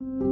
you